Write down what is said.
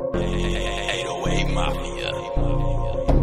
808 Mafia.